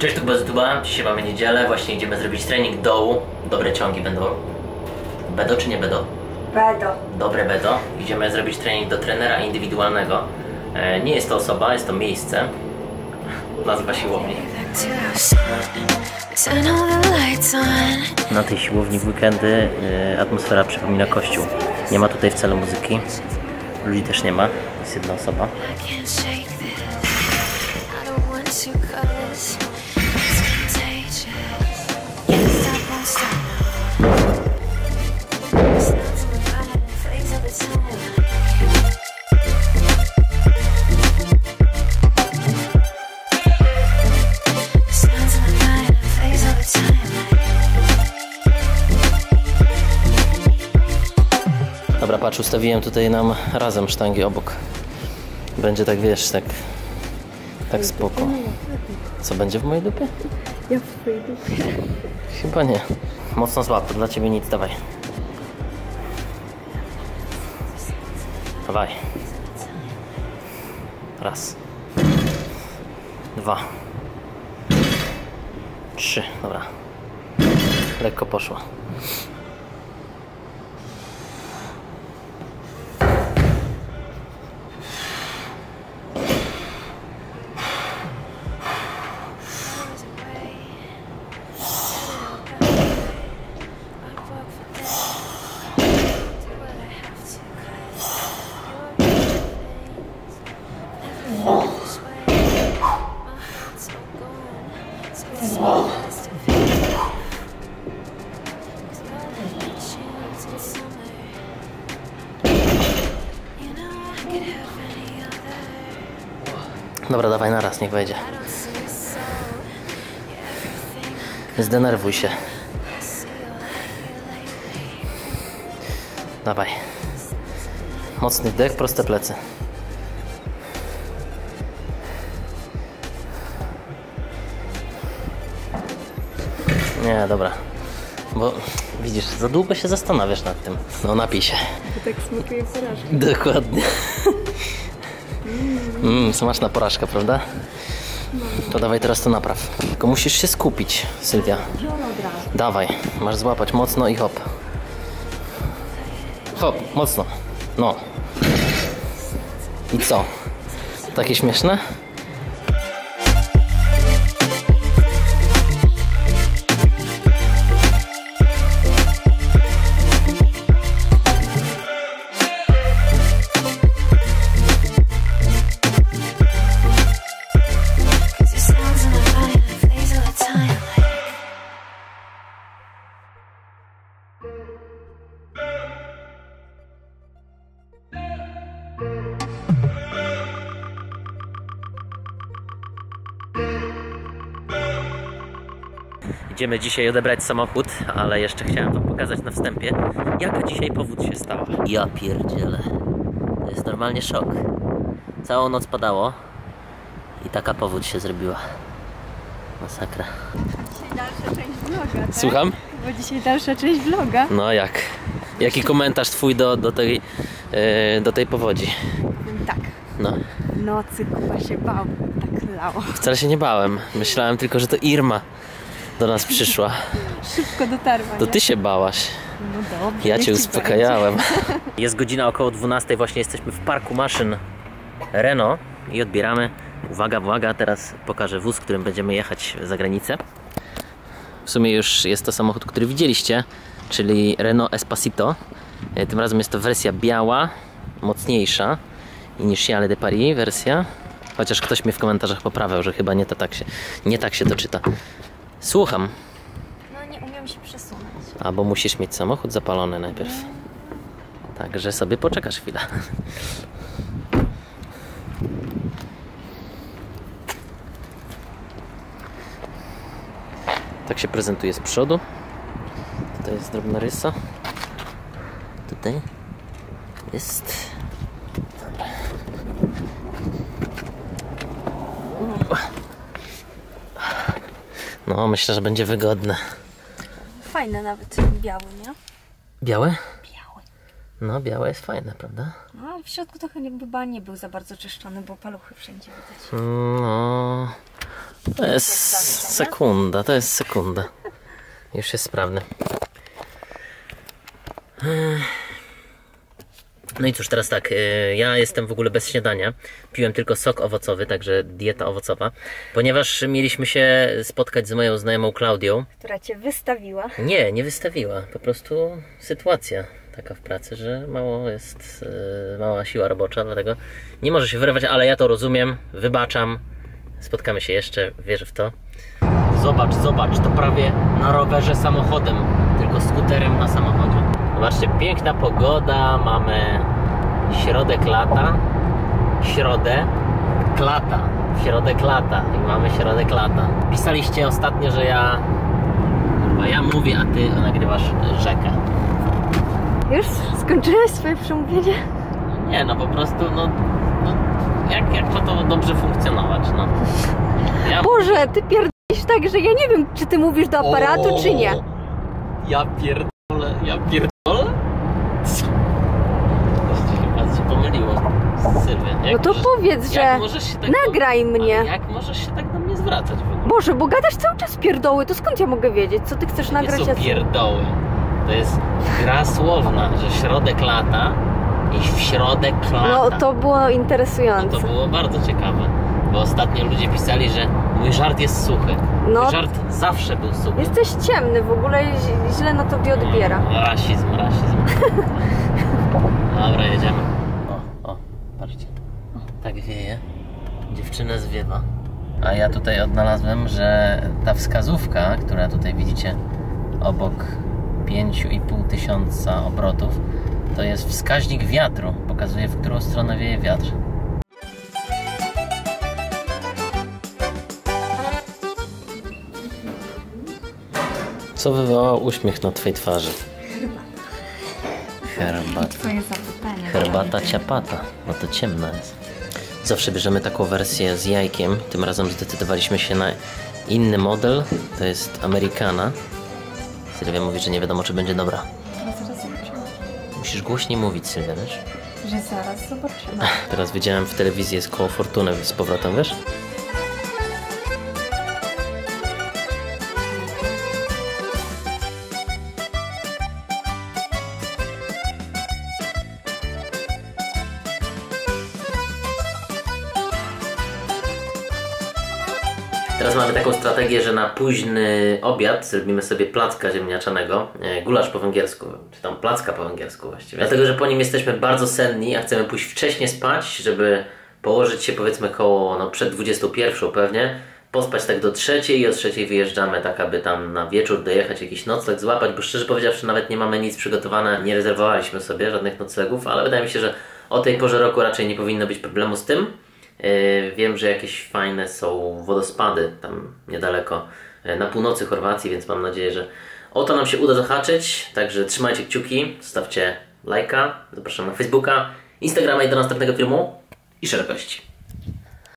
Cześć, tu Bezutuba. Dzisiaj mamy niedzielę, właśnie idziemy zrobić trening dołu. Dobre ciągi będą. Bedo czy nie bedo? Bedo. Dobre bedo. Idziemy zrobić trening do trenera indywidualnego. E, nie jest to osoba, jest to miejsce. Nazwa siłowni. Na tej siłowni w weekendy e, atmosfera przypomina kościół. Nie ma tutaj wcale muzyki. Ludzi też nie ma. Jest jedna osoba. Patrz, ustawiłem tutaj nam razem sztangi obok. Będzie tak, wiesz, tak, tak spoko. Co będzie w mojej dupie? Ja w twojej dupie. Chyba nie. Mocno złap, to dla ciebie nic, dawaj. Dawaj. Raz. Dwa. Trzy, dobra. Lekko poszło. Dobra, dawaj naraz, niech wejdzie. Zdenerwuj się. Dawaj. Mocny wdech, proste plecy. Nie, dobra. Bo widzisz, za długo się zastanawiasz nad tym. No napij się. To tak smakuje porażka. Dokładnie. Mmm, smaczna porażka, prawda? To dawaj teraz to napraw. Tylko musisz się skupić, Sylwia. Dawaj, masz złapać mocno i hop. Hop, mocno. No. I co? Takie śmieszne? Idziemy dzisiaj odebrać samochód, ale jeszcze chciałem Wam pokazać na wstępie, jaka dzisiaj powód się stała. Ja pierdzielę. To jest normalnie szok. Całą noc padało i taka powódź się zrobiła. Masakra. Dzisiaj dalsza część vloga, tak? Słucham? Bo dzisiaj dalsza część vloga. No jak? Jaki komentarz Twój do, do, tej, e, do tej powodzi? Tak. No, Nocy Kuba się bał. Tak lało. wcale się nie bałem. Myślałem tylko, że to Irma do nas przyszła. Szybko dotarła, To? Ty się bałaś. No dobrze. Ja cię ci uspokajałem. Jest godzina około 12, właśnie jesteśmy w parku maszyn Renault i odbieramy. Uwaga, uwaga, teraz pokażę wóz, którym będziemy jechać za granicę. W sumie już jest to samochód, który widzieliście, czyli Renault Espacito. E, Tym razem jest to wersja biała, mocniejsza niż Ciale de Paris wersja. Chociaż ktoś mnie w komentarzach poprawiał, że chyba nie, to tak, się, nie tak się to czyta. Słucham. No nie umiem się przesunąć. Albo musisz mieć samochód zapalony najpierw. Także sobie poczekasz chwilę. Tak się prezentuje z przodu. Tutaj jest drobna rysa. Tutaj jest. No, myślę, że będzie wygodne. Fajne nawet, biały, nie? Białe? Biały. No, białe jest fajne, prawda? No, w środku trochę jakby chyba nie był za bardzo czyszczony, bo paluchy wszędzie widać. No, To jest sekunda, to jest sekunda. Już jest sprawny. No i cóż, teraz tak, y, ja jestem w ogóle bez śniadania. Piłem tylko sok owocowy, także dieta owocowa. Ponieważ mieliśmy się spotkać z moją znajomą Klaudią. Która cię wystawiła. Nie, nie wystawiła. Po prostu sytuacja taka w pracy, że mało jest, y, mała siła robocza, dlatego nie może się wyrwać, ale ja to rozumiem, wybaczam. Spotkamy się jeszcze, wierzę w to. Zobacz, zobacz, to prawie na rowerze samochodem, tylko skuterem na samochodzie. Zobaczcie, piękna pogoda, mamy środek lata, środę, klata, środek lata i mamy środek lata. Pisaliście ostatnio, że ja, kurwa, ja mówię, a ty nagrywasz rzekę. Już? Skończyłeś swoje przemówienie? Nie, no po prostu, no, no jak, jak ma to dobrze funkcjonować, no. Ja... Boże, ty pierdolisz tak, że ja nie wiem, czy ty mówisz do aparatu, czy nie. Ja pierdolę, ja pierdolę? Co? Chyba się pomyliło, Sylwia. Jak No to możesz- powiedz, że tak nagraj do... mnie. Ale jak możesz się tak do mnie zwracać w ogóle? Boże, bo gadasz cały czas pierdoły, to skąd ja mogę wiedzieć, co ty chcesz nie nagrać? są a co- pierdoły. To jest gra słowna, że środek lata i w środek lata. No to było No interesujące. to było bardzo ciekawe, bo ostatnio ludzie pisali, że mój żart jest suchy. No. Mój żart zawsze był suchy. Jesteś ciemny w ogóle, ź- źle na tobie odbiera. No, rasizm, rasizm. Dobra, jedziemy. O, o, patrzcie. Tak wieje. Dziewczynę zwiewa. A ja tutaj odnalazłem, że ta wskazówka, która tutaj widzicie obok 5,5 tysiąca obrotów, to jest wskaźnik wiatru. Pokazuje, w którą stronę wieje wiatr. Co wywołało uśmiech na Twojej twarzy? Herbata. Twoje zapytanie. Herbata ciapata. No to ciemna jest. Zawsze bierzemy taką wersję z jajkiem. Tym razem zdecydowaliśmy się na inny model. To jest Americana. Sylwia mówi, że nie wiadomo, czy będzie dobra. Zaraz zobaczymy. Musisz głośniej mówić, Sylwia, wiesz? Że zaraz zobaczymy. Teraz widziałem w telewizji jest koło Fortuny z powrotem, wiesz? Teraz mamy taką strategię, że na późny obiad zrobimy sobie placka ziemniaczanego, e, gulasz po węgiersku, czy tam placka po węgiersku właściwie. Dlatego, że po nim jesteśmy bardzo senni, a chcemy pójść wcześnie spać, żeby położyć się powiedzmy koło, no przed 21 pewnie, pospać tak do trzeciej i o trzeciej wyjeżdżamy tak, aby tam na wieczór dojechać jakiś nocleg złapać, bo szczerze powiedziawszy nawet nie mamy nic przygotowane, nie rezerwowaliśmy sobie żadnych noclegów, ale wydaje mi się, że o tej porze roku raczej nie powinno być problemu z tym. Yy, Wiem, że jakieś fajne są wodospady tam niedaleko yy, na północy Chorwacji, więc mam nadzieję, że o to nam się uda zahaczyć. Także trzymajcie kciuki, zostawcie lajka, zapraszam na Facebooka, Instagrama i do następnego filmu i szerokości.